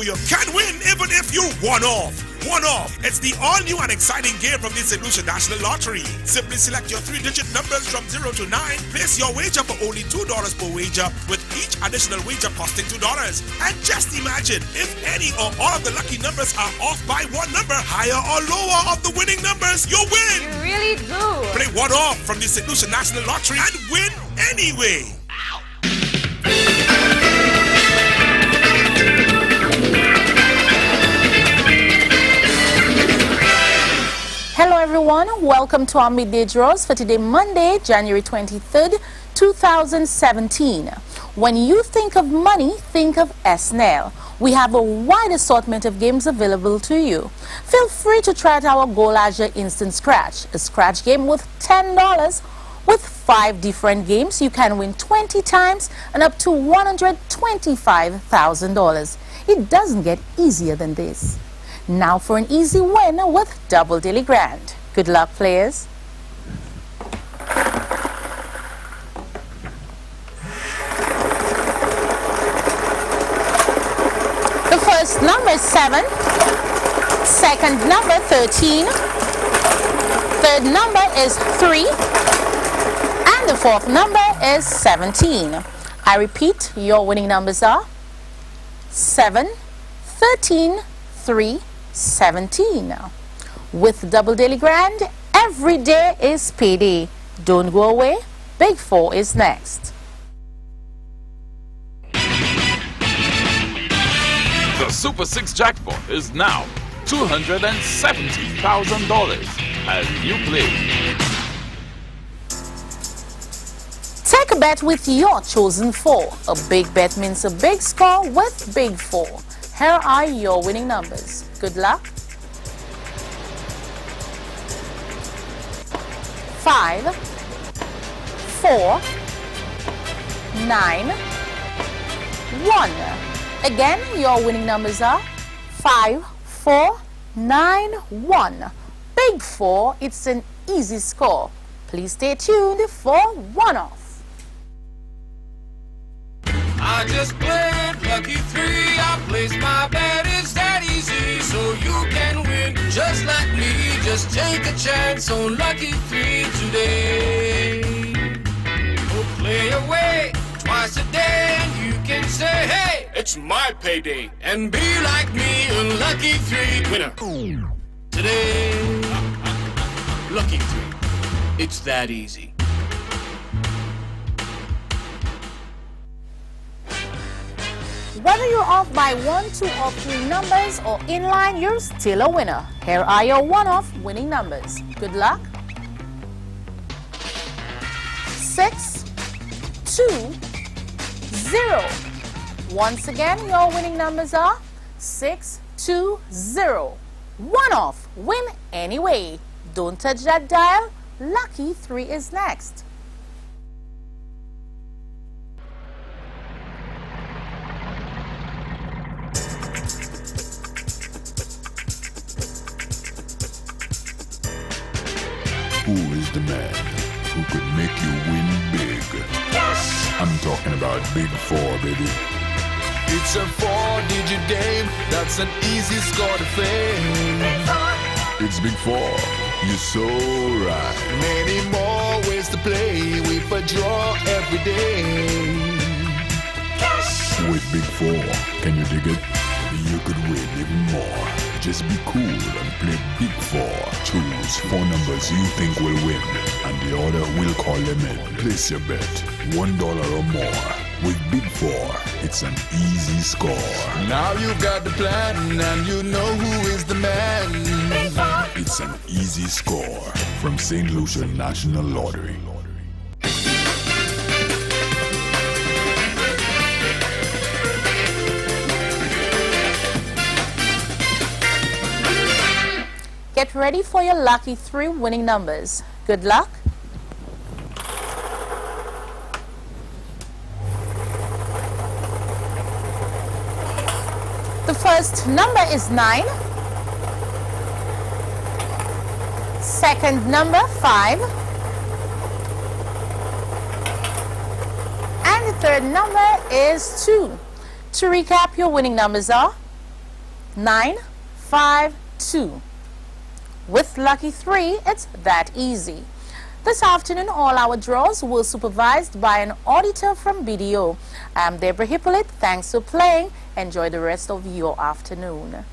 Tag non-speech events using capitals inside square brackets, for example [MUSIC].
You can win even if you one off. One off. It's the all new and exciting game from the St. Lucia National Lottery. Simply select your three digit numbers from 0 to 9. Place your wager for only $2 per wager, with each additional wager costing $2. And just imagine if any or all of the lucky numbers are off by one number, higher or lower of the winning numbers, you win. You really do. Play one off from the St. Lucia National Lottery and win anyway. Welcome to our midday draws for today Monday, January 23rd, 2017. When you think of money, think of SNL. We have a wide assortment of games available to you. Feel free to try out our Goal Instant Scratch, a scratch game with $10. With five different games, you can win 20 times and up to $125,000. It doesn't get easier than this. Now for an easy win with Double Daily Grand. Good luck, players. The first number is 7, second number 13, third number is 3, and the fourth number is 17. I repeat, your winning numbers are 7, 13, 3, 17. With Double Daily Grand, every day is payday. Don't go away. Big 4 is next. The Super 6 jackpot is now $270,000 as you play. Take a bet with your chosen 4. A big bet means a big score with Big 4. Here are your winning numbers. Good luck. 5, 4, 9, 1. Again, your winning numbers are 5, 4, 9, 1. Big 4, it's an easy score. Please stay tuned for one off. I just played lucky three. I placed my bet. That easy, so you can just like me. Just take a chance on lucky three today. Oh, play away twice a day, and you can say, "Hey, it's my payday," and be like me, a lucky three winner today. [LAUGHS] Lucky three. It's that easy. Whether you're off by one, two, or three numbers or in line, you're still a winner. Here are your one-off winning numbers. Good luck. Six, two, zero. Once again, your winning numbers are six, two, zero. One off. Win anyway. Don't touch that dial. Lucky three is next. Who is the man who could make you win big? Yes! I'm talking about Big Four, baby. It's a four-digit game. That's an easy score to fame. Four, It's Big Four. You're so right. Many more ways to play with a draw every day. With Big Four, can you dig it? You could win even more. Just be cool and play Big Four. Choose four numbers you think will win, and the order will call them in. Place your bet, one dollar or more. With Big Four, it's an easy score. Now you've got the plan and you know who is the man. It's an easy score from St. Lucia National Lottery. Get ready for your lucky three winning numbers. Good luck. The first number is 9. Second number 5. And the third number is 2. To recap, your winning numbers are 952. With Lucky 3, it's that easy. This afternoon, all our draws were supervised by an auditor from BDO. I'm Deborah Hippolyte. Thanks for playing. Enjoy the rest of your afternoon.